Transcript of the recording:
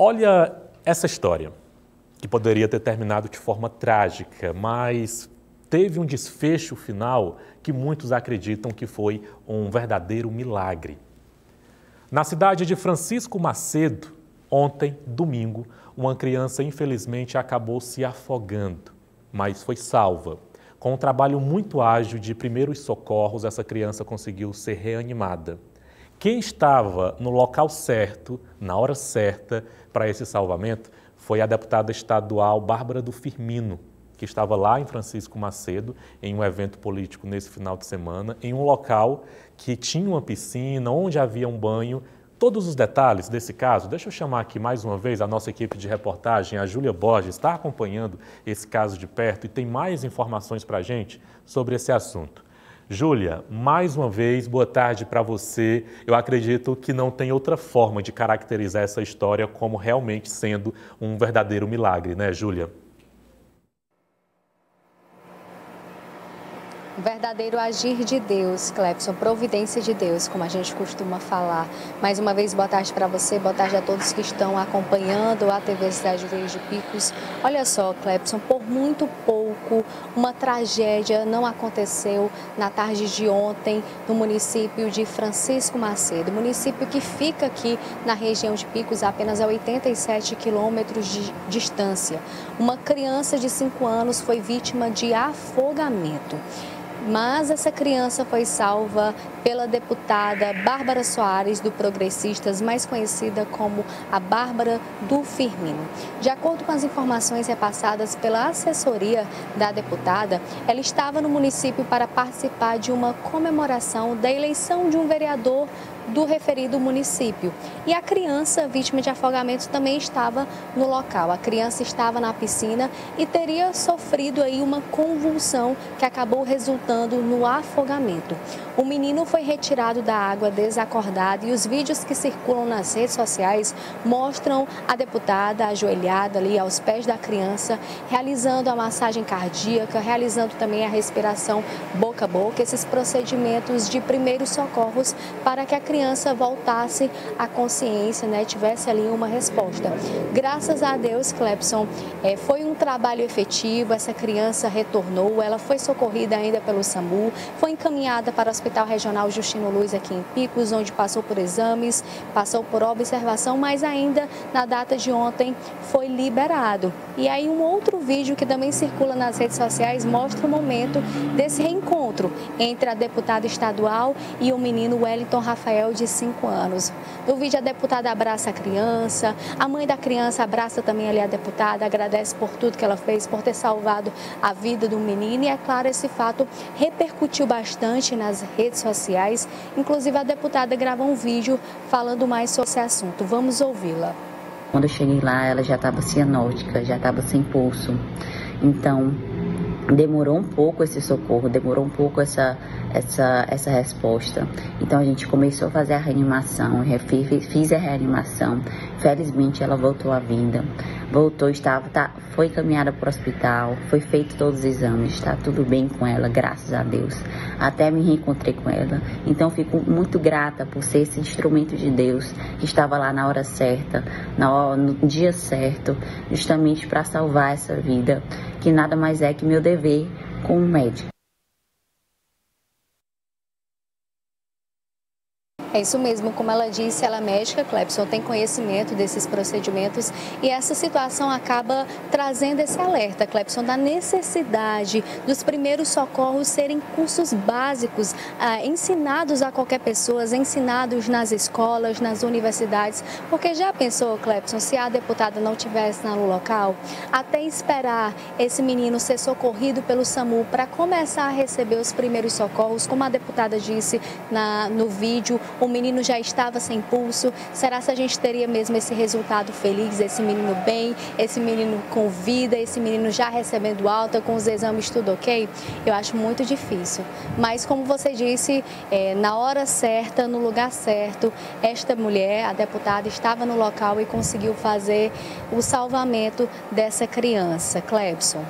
Olha essa história, que poderia ter terminado de forma trágica, mas teve um desfecho final que muitos acreditam que foi um verdadeiro milagre. Na cidade de Francisco Macedo, ontem, domingo, uma criança infelizmente acabou se afogando, mas foi salva. Com um trabalho muito ágil de primeiros socorros, essa criança conseguiu ser reanimada. Quem estava no local certo, na hora certa, para esse salvamento foi a deputada estadual Bárbara do Firmino, que estava lá em Francisco Macedo, em um evento político nesse final de semana, em um local que tinha uma piscina, onde havia um banho. Todos os detalhes desse caso, deixa eu chamar aqui mais uma vez a nossa equipe de reportagem, a Júlia Borges, está acompanhando esse caso de perto e tem mais informações para a gente sobre esse assunto. Júlia, mais uma vez, boa tarde para você. Eu acredito que não tem outra forma de caracterizar essa história como realmente sendo um verdadeiro milagre, né, Júlia? Um verdadeiro agir de Deus, Clepson, providência de Deus, como a gente costuma falar. Mais uma vez, boa tarde para você, boa tarde a todos que estão acompanhando a TV Cidade Verde Picos. Olha só, Clepson, por muito pouco, uma tragédia não aconteceu na tarde de ontem no município de Francisco Macedo, município que fica aqui na região de Picos, apenas a 87 quilômetros de distância. Uma criança de 5 anos foi vítima de afogamento mas essa criança foi salva pela deputada Bárbara Soares, do Progressistas, mais conhecida como a Bárbara do Firmino. De acordo com as informações repassadas pela assessoria da deputada, ela estava no município para participar de uma comemoração da eleição de um vereador do referido município. E a criança vítima de afogamento também estava no local. A criança estava na piscina e teria sofrido aí uma convulsão que acabou resultando no afogamento. O menino foi retirado da água desacordado e os vídeos que circulam nas redes sociais mostram a deputada ajoelhada ali aos pés da criança, realizando a massagem cardíaca, realizando também a respiração boca a boca, esses procedimentos de primeiros socorros para que a criança criança voltasse à consciência, né, tivesse ali uma resposta. Graças a Deus, Clepson, é, foi um trabalho efetivo, essa criança retornou, ela foi socorrida ainda pelo SAMU, foi encaminhada para o Hospital Regional Justino Luz aqui em Picos, onde passou por exames, passou por observação, mas ainda na data de ontem foi liberado. E aí um outro vídeo que também circula nas redes sociais mostra o momento desse reencontro entre a deputada estadual e o menino Wellington Rafael de 5 anos. No vídeo, a deputada abraça a criança, a mãe da criança abraça também ali a deputada, agradece por tudo que ela fez, por ter salvado a vida do menino. E é claro, esse fato repercutiu bastante nas redes sociais. Inclusive, a deputada gravou um vídeo falando mais sobre esse assunto. Vamos ouvi-la. Quando eu cheguei lá, ela já estava cianótica, já estava sem pulso. Então, demorou um pouco esse socorro, demorou um pouco essa, essa, essa resposta. Então a gente começou a fazer a reanimação, fiz a reanimação. Felizmente ela voltou à vida, voltou, estava, tá, foi encaminhada para o hospital, foi feito todos os exames, está tudo bem com ela, graças a Deus. Até me reencontrei com ela. Então fico muito grata por ser esse instrumento de Deus que estava lá na hora certa, no dia certo, justamente para salvar essa vida que nada mais é que meu dever como médico. É isso mesmo, como ela disse, ela é médica, Clepson, tem conhecimento desses procedimentos e essa situação acaba trazendo esse alerta, Clepson, da necessidade dos primeiros socorros serem cursos básicos, ah, ensinados a qualquer pessoa, ensinados nas escolas, nas universidades, porque já pensou, Clepson, se a deputada não tivesse no local, até esperar esse menino ser socorrido pelo SAMU para começar a receber os primeiros socorros, como a deputada disse na, no vídeo, o menino já estava sem pulso. Será se a gente teria mesmo esse resultado feliz, esse menino bem, esse menino com vida, esse menino já recebendo alta, com os exames tudo ok? Eu acho muito difícil. Mas como você disse, é, na hora certa, no lugar certo, esta mulher, a deputada, estava no local e conseguiu fazer o salvamento dessa criança. Clebson.